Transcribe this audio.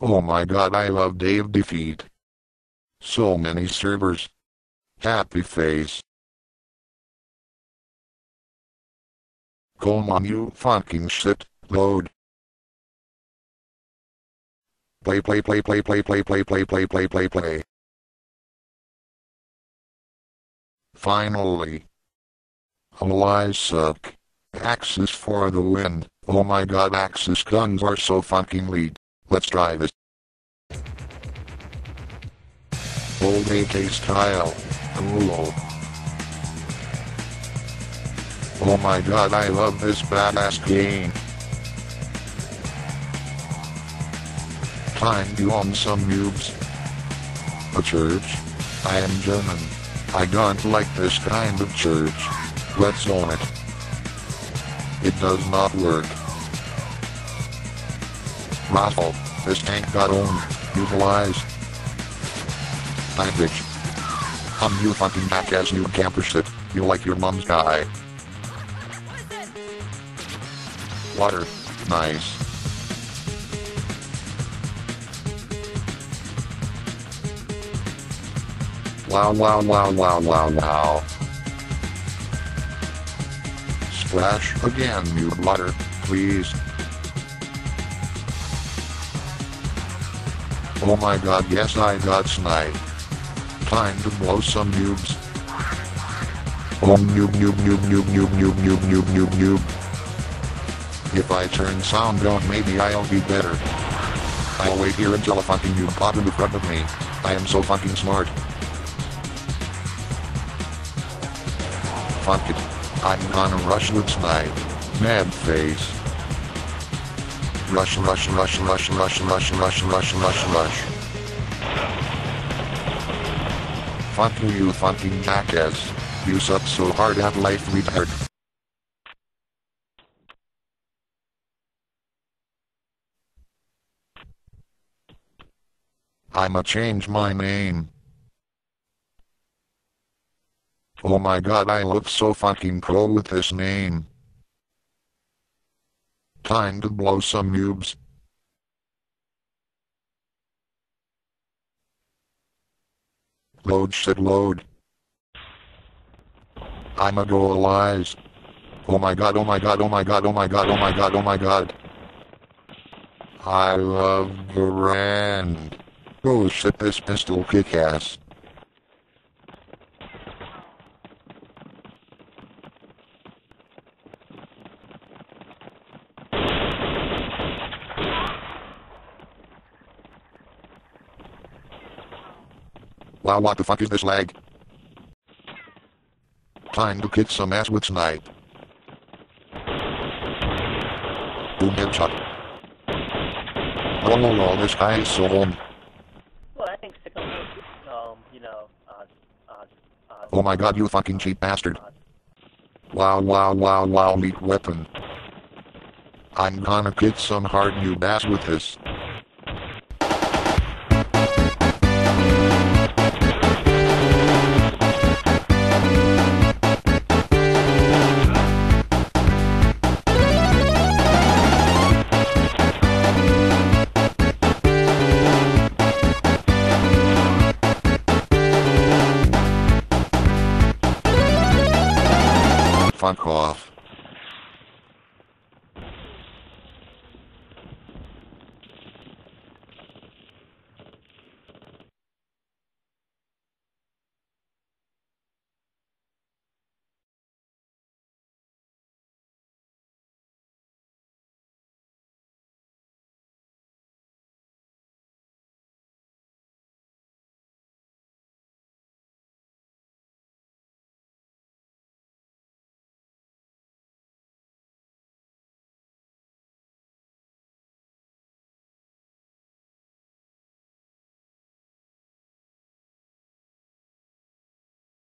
Oh my god I love Day of Defeat. So many servers. Happy face. Come on you fucking shit, load. Play play play play play play play play play play play play. Finally. Allies suck. Axis for the win. Oh my god Axis guns are so fucking lead. Let's drive it. Old AK style. Cool. Oh my god I love this badass game. Time to on some noobs. A church? I am German. I don't like this kind of church. Let's own it. It does not work. Raffle, this tank got owned, utilized. Time bitch. Um you fucking jackass you camper shit, you like your mom's guy. Water, nice. Wow wow wow wow wow wow. Splash again you water, please. Oh my god yes I got sniped. Time to blow some noobs. Oh noob noob noob noob noob noob noob noob noob noob. If I turn sound down maybe I'll be better. I'll wait here until a fucking noob pop in front of me. I am so fucking smart. Fuck it. I'm gonna rush with snipe. Mad face. Rush, rush, rush, rush, rush, rush, rush, rush, rush, rush. Fuck you, you fucking jackass. You suck so hard at life, retard. I'ma change my name. Oh my god I look so fucking pro with this name. Time to blow some noobs. Load shit load. I'ma go Allies. Oh my god, oh my god, oh my god, oh my god, oh my god, oh my god. I love Brand. Oh shit, this pistol kick ass. Wow, what the fuck is this lag? Time to kick some ass with snipe. Boom headshot. Oh no, this guy is so home. Well, I think Sickle, um, you know, uh, uh, uh, Oh my god, you fucking cheap bastard. Wow, wow, wow, wow, meat weapon. I'm gonna kick some hard new bass with this. Fuck off.